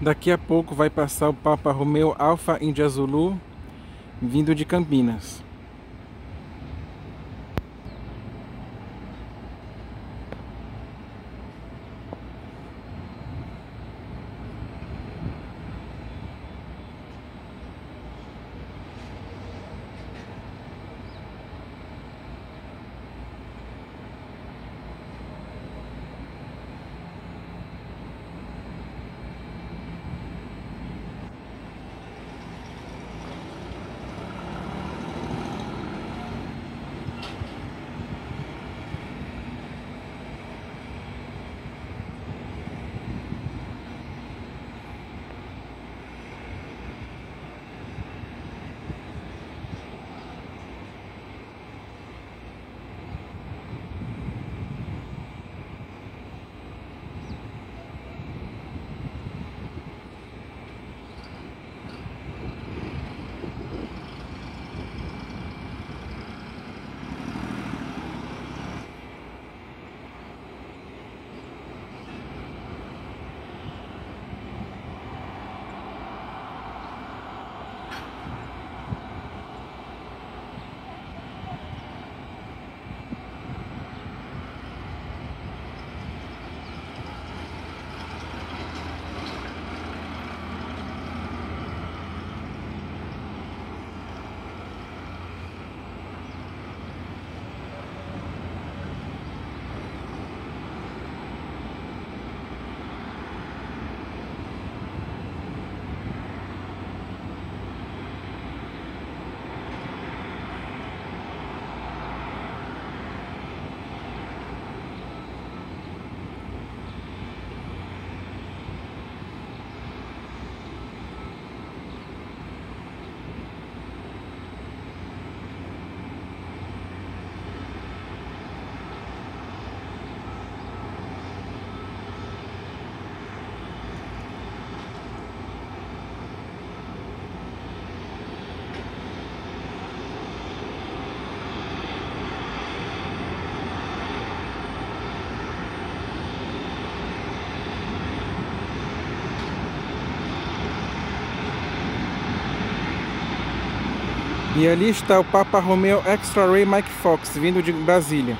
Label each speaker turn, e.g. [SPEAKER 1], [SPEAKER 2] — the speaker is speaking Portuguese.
[SPEAKER 1] Daqui a pouco vai passar o Papa Romeu Alfa India Zulu, vindo de Campinas. E ali está o Papa Romeo Extra Ray Mike Fox, vindo de Brasília.